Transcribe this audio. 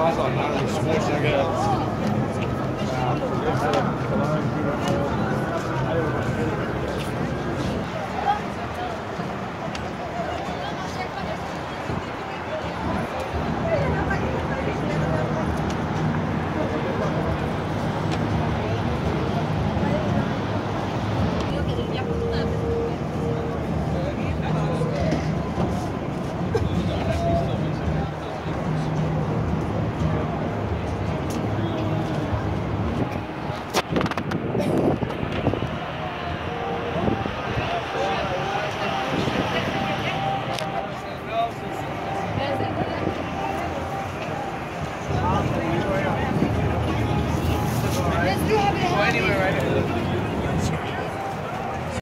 Schwarzenegger Go anywhere right here.